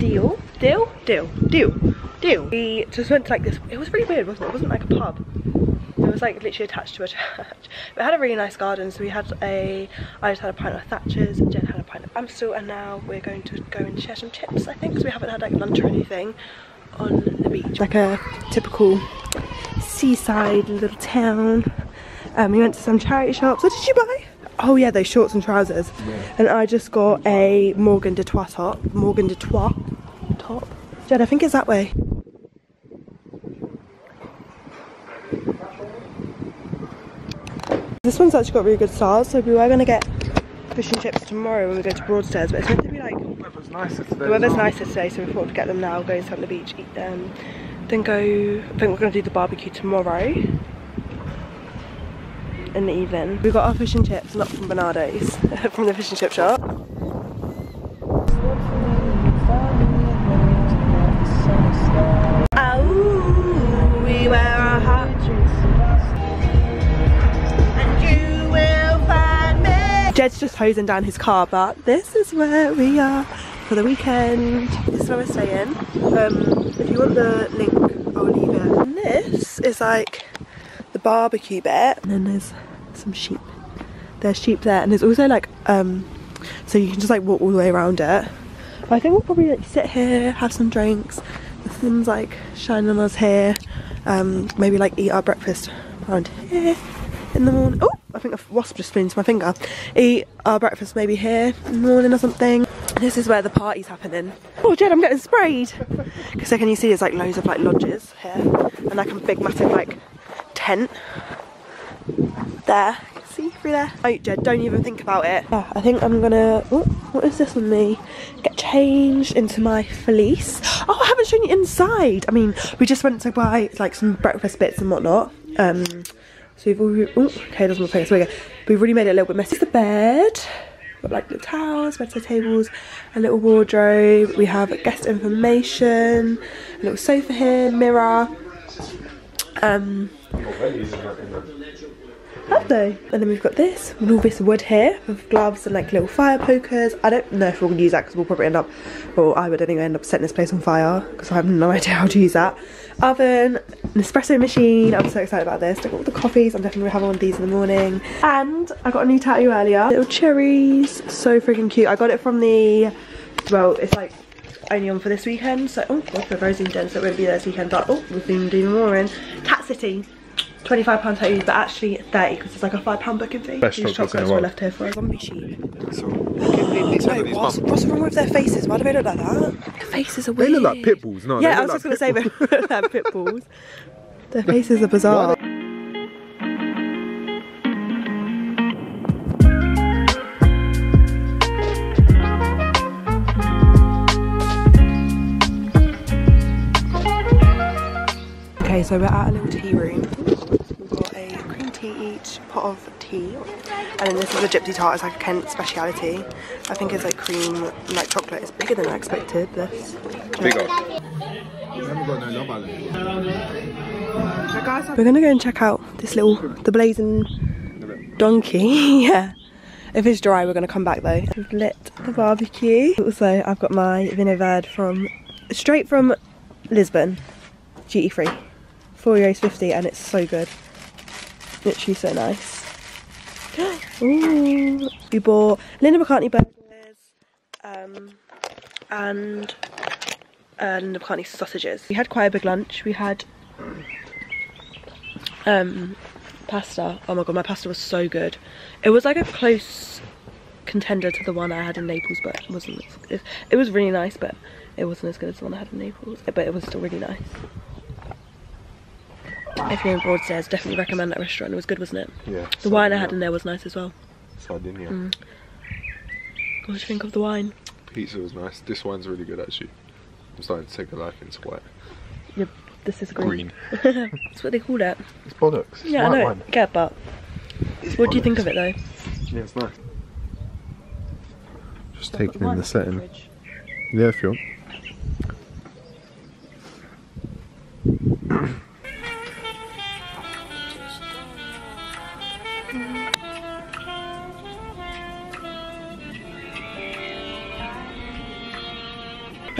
Deal. Deal? Deal. Deal. Deal. We just went to like this, it was really weird, wasn't it? It wasn't like a pub. It was like literally attached to a church. But it had a really nice garden, so we had a, I just had a pint of Thatcher's, Jen had a pint of Amstel, and now we're going to go and share some chips, I think, because we haven't had like lunch or anything on the beach. Like a typical seaside little town. Um, we went to some charity shops. What did you buy? Oh yeah, those shorts and trousers. And I just got a Morgan de Toi top. Morgan de Toi top. Jed, I think it's that way. This one's actually got really good stars, so we were gonna get fish and chips tomorrow when we go to Broadstairs, but it's meant to be like The weather's nicer today. the weather's nicer today, so we thought to get them now, go on the beach, eat them, then go. I think we're gonna do the barbecue tomorrow in the evening. We got our fish and chips, not from Barnardo's, from the fish and chip shop. Jed's just hosing down his car, but this is where we are for the weekend. This is where we're staying. Um, if you want the link, I'll leave it. And this is like the barbecue bit. And then there's some sheep. There's sheep there, and there's also like um, so you can just like walk all the way around it. But I think we'll probably like sit here, have some drinks. The sun's like shining on us here. Um, maybe like eat our breakfast around here in the morning. Oh, I think a wasp just flew into my finger. Eat our breakfast maybe here in the morning or something. This is where the party's happening. Oh, Jed, I'm getting sprayed. Because can you see there's like loads of like lodges here and like a big massive like tent there. See through there? Oh, Jed, don't even think about it. Yeah, I think I'm gonna. Oh, what is this on me? Get changed into my fleece. Oh, I haven't shown you inside. I mean, we just went to buy like some breakfast bits and whatnot. Um, so we've already. Okay, so. We've really made it a little bit messy. The bed. Got like little towels, bedside tables, a little wardrobe. We have guest information, a little sofa here, mirror. Um, have they? And then we've got this, with all this wood here, with gloves and like little fire pokers. I don't know if we're gonna use that because we'll probably end up, or I would anyway end up setting this place on fire because I have no idea how to use that. Oven, an espresso machine. I'm so excited about this. Look at all the coffees. I'm definitely have one of these in the morning. And I got a new tattoo earlier. Little cherries, so freaking cute. I got it from the, well, it's like only on for this weekend. So, oh, God, for Rosie and Jen, so it won't be there this weekend. But, oh, we've been doing more in Cat City. £25 tattoos, but actually 30 because it's like a £5 booking fee. Best These chocolates in were left here for a zombie sheep. So, it's one No, of these what's, what's wrong with their faces? Why do they look like that? Their faces are weird. They look like pit bulls, no, Yeah, I was look just going to say they look like pit bulls. Their faces are bizarre. Okay, so we're at a little tea room. We've got a cream tea each, pot of tea, and then this is a gypsy tart. It's like a Kent speciality. I think it's like cream, like chocolate. It's bigger than I expected. This. Bigger. We're gonna go and check out this little, the blazing donkey. yeah. If it's dry, we're gonna come back though. We've lit the barbecue. Also, I've got my Vinho Verde from, straight from Lisbon, duty free. Four euros fifty, and it's so good. Literally so nice. Ooh. We bought Linda McCartney burgers, um, and uh, Linda McCartney sausages. We had quite a big lunch. We had um pasta oh my god my pasta was so good it was like a close contender to the one i had in naples but it wasn't it, it was really nice but it wasn't as good as the one i had in naples but it was still really nice if you're in broadstairs definitely recommend that restaurant it was good wasn't it Yeah. the wine i had in there was nice as well Sardinia. Mm. what do you think of the wine Pizza was nice. This wine's really good actually. I'm starting to take a liking to white. yep this is green, Green. that's what they call it It's bollocks. It's yeah i know wine. get but what do you think of it though Yeah, it's nice. Just I've taking in the setting. fridge. Yeah, if you want.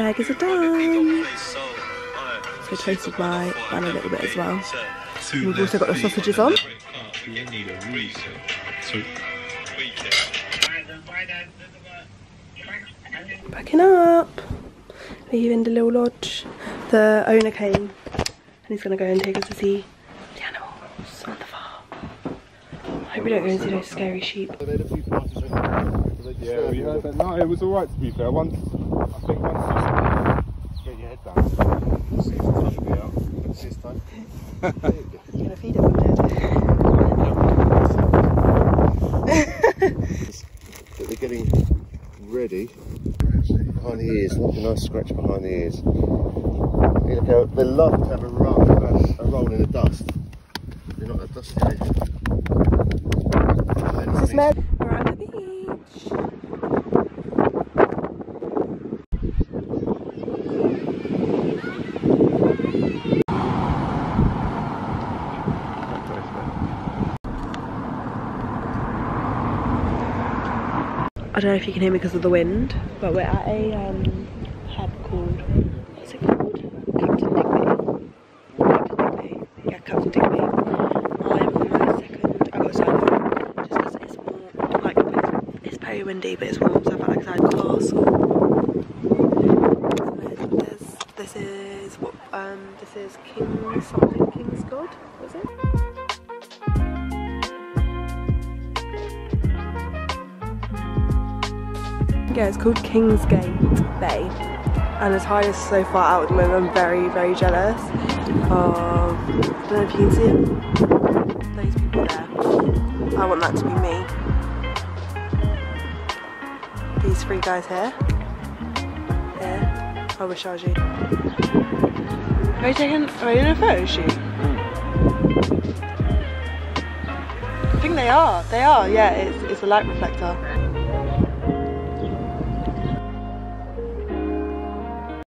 Burgers are done. So toasted my bun a little bit as well. We've also got the sausages on. Backing up. Leaving the little lodge. The owner came and he's gonna go and take us to see the animals on the farm. I hope we don't go and see those scary sheep. Yeah, we heard that. No, it was alright to be fair. Once, You get your head down, see if out. Time. You're gonna feed it one that they're getting ready behind the ears. Look, a nice scratch behind the ears. They love to have a roll, a, a roll in the dust. They're not dusty. eh? This is Meg. We're on the beach. I don't know if you can hear me because of the wind, but we're at a um, pub called, what's it called? Captain Digby. Captain Digby. Yeah, Captain Digby. I'm on my second, I got a solo just because it's more, like, it's, it's very windy, but it's warm, so I felt like I had. And then this is, what, um, this is King something, King's God, was it? Yeah, it's called Kingsgate Bay, and it's highest so far out at the moment. I'm very, very jealous of. I don't know if you can see it. Those people there. I want that to be me. These three guys here. Here. I wish I was you. Are you taking? Are you in a photo shoot? Hmm. I think they are. They are. Yeah, it's it's a light reflector.